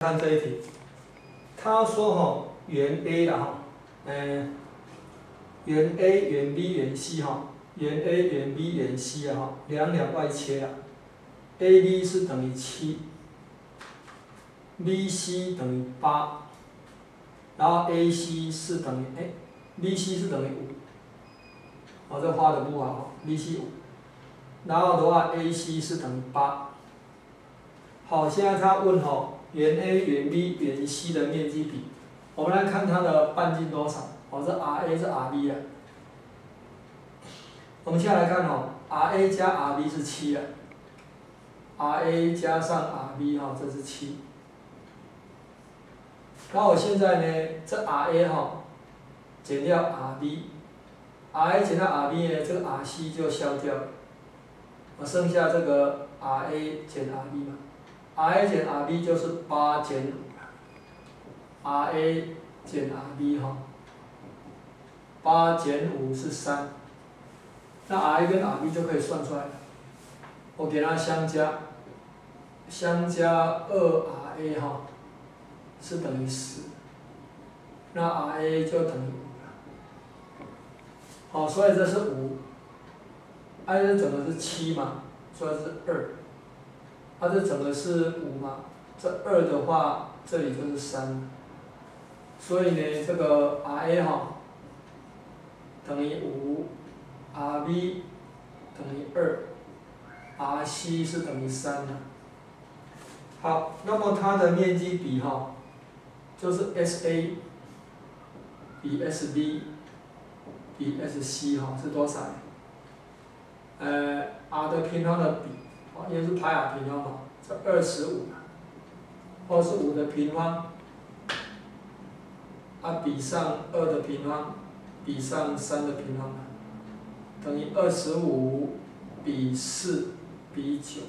看这一题，他说哈圆 A 的哈，嗯，圆 A 圆 B 圆 C 哈，圆 A 圆 B 圆 C 啊哈，两两外切啊，AB 是等于七，BC 等于八，然后 AC 是等于哎，BC 是等于五，哦这画的不好哈，BC 五，然后的话 AC 是等于八，好，现在他问哈。圆 A、圆 B、圆 C 的面积比，我们来看它的半径多少。哦，这 RA 是 RB 啊。我们接下来看哦，RA 加 RB 是七啊。RA 加上 RB 哈，这是七。那我现在呢，这 RA 哈减掉 RB，RA 减掉 RB 呢，这个 RC 就消掉了，我剩下这个 RA 减 RB 嘛。R A 减 RB 就是八减，RA 减 RB 哈，八减五是三，那 RA 跟 RB 就可以算出来了。我给它相加，相加二 RA 哈，是等于十，那 RA 就等于五了。好，所以这是五，I 这整个是七嘛，所以是二。它这整个是五嘛，这二的话，这里就是三，所以呢，这个 RA 哈等于五，RB 等于二，RC 是等于三的。好，那么它的面积比哈，就是 SA 比 SB 比 SC 哈是多少？呃，R 的平方的比。也是派 r 平方嘛，这二十五，二十五的平方，啊比上二的平方，比上三的平方，等于二十五比四比九。